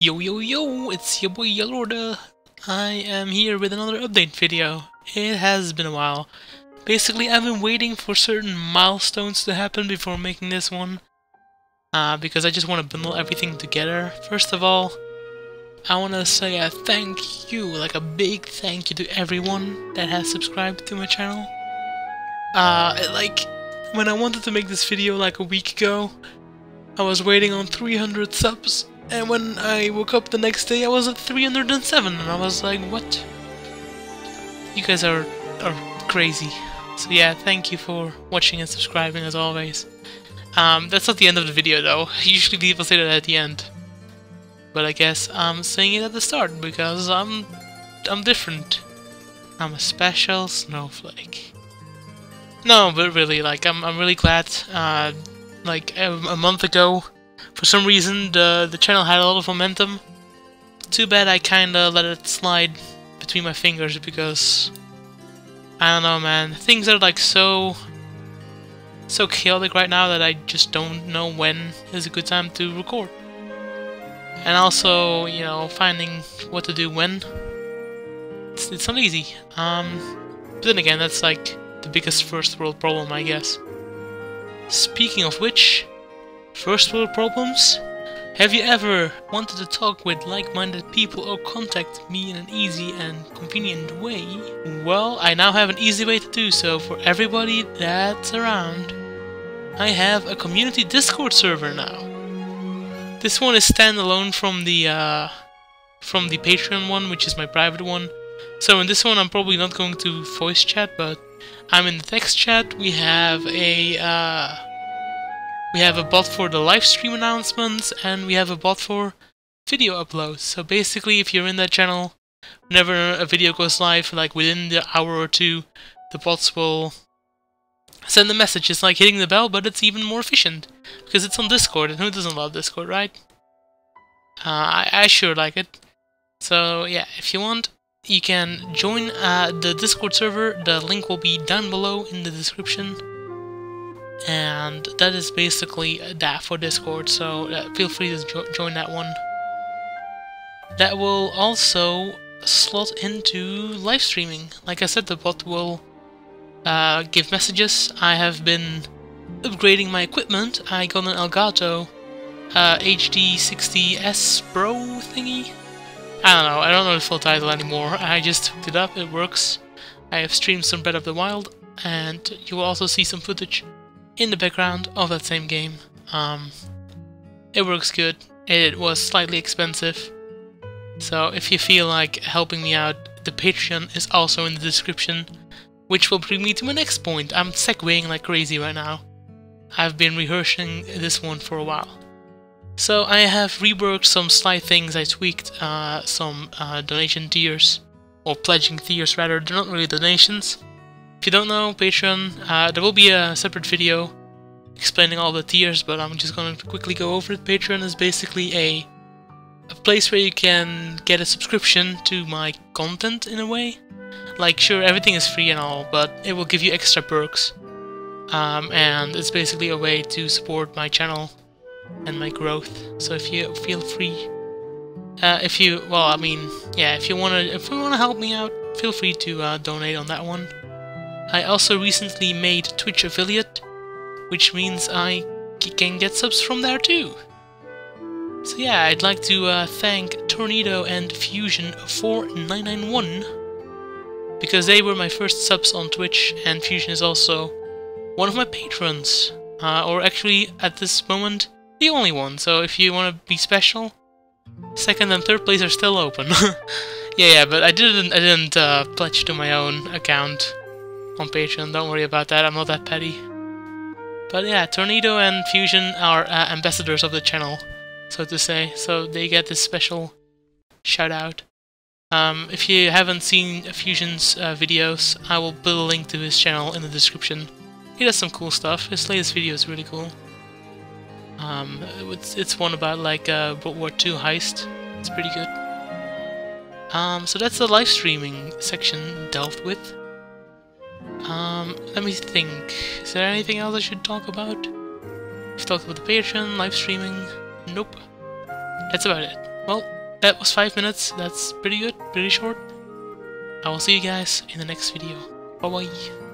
Yo yo yo, it's your boy Yalorda. I am here with another update video. It has been a while. Basically, I've been waiting for certain milestones to happen before making this one. Uh, because I just want to bundle everything together. First of all, I want to say a thank you, like a big thank you to everyone that has subscribed to my channel. Uh, like, when I wanted to make this video like a week ago, I was waiting on 300 subs and when I woke up the next day, I was at 307, and I was like, what? You guys are, are crazy. So yeah, thank you for watching and subscribing as always. Um, that's not the end of the video though. Usually people say that at the end. But I guess I'm saying it at the start because I'm I'm different. I'm a special snowflake. No, but really, like I'm I'm really glad. Uh, like a, a month ago, for some reason, the, the channel had a lot of momentum. Too bad I kinda let it slide between my fingers because... I don't know, man. Things are like so... So chaotic right now that I just don't know when is a good time to record. And also, you know, finding what to do when. It's, it's not easy. Um, but then again, that's like the biggest first world problem, I guess. Speaking of which, First world problems? Have you ever wanted to talk with like-minded people or contact me in an easy and convenient way? Well, I now have an easy way to do so for everybody that's around. I have a community Discord server now. This one is standalone from the uh, from the Patreon one, which is my private one. So in this one, I'm probably not going to voice chat, but I'm in the text chat. We have a uh, we have a bot for the live stream announcements, and we have a bot for video uploads. So basically, if you're in that channel, whenever a video goes live, like within the hour or two, the bots will send a message. It's like hitting the bell, but it's even more efficient because it's on Discord, and who doesn't love Discord, right? Uh, I, I sure like it. So yeah, if you want, you can join uh, the Discord server. The link will be down below in the description and that is basically that for Discord, so uh, feel free to jo join that one. That will also slot into live streaming. Like I said, the bot will uh, give messages. I have been upgrading my equipment. I got an Elgato uh, HD60S Pro thingy. I don't know, I don't know the full title anymore. I just hooked it up, it works. I have streamed some Breath of the Wild, and you will also see some footage in the background of that same game. Um, it works good. It was slightly expensive. So if you feel like helping me out, the Patreon is also in the description, which will bring me to my next point. I'm segueing like crazy right now. I've been rehearsing this one for a while. So I have reworked some slight things, I tweaked uh, some uh, donation tiers, or pledging tiers rather, they're not really donations. If you don't know Patreon, uh, there will be a separate video explaining all the tiers, but I'm just going to quickly go over it. Patreon is basically a, a place where you can get a subscription to my content in a way. Like, sure, everything is free and all, but it will give you extra perks. Um, and it's basically a way to support my channel and my growth. So if you feel free, uh, if you, well, I mean, yeah, if you want to, if you want to help me out, feel free to uh, donate on that one. I also recently made Twitch affiliate, which means I can get subs from there too. So yeah, I'd like to uh, thank Tornado and Fusion4991 because they were my first subs on Twitch and Fusion is also one of my patrons. Uh, or actually, at this moment, the only one. So if you want to be special, second and third place are still open. yeah, yeah, but I didn't, I didn't uh, pledge to my own account on Patreon. Don't worry about that. I'm not that petty. But yeah, Tornado and Fusion are uh, ambassadors of the channel, so to say. So they get this special shout out. Um, if you haven't seen Fusion's uh, videos, I will put a link to his channel in the description. He does some cool stuff. His latest video is really cool. Um, it's, it's one about like uh, World War II heist. It's pretty good. Um, so that's the live streaming section dealt with. Um, let me think. Is there anything else I should talk about? We've talked about the Patreon, live streaming. Nope. That's about it. well, that was 5 minutes. That's pretty good, pretty short. I will see you guys in the next video. Bye bye.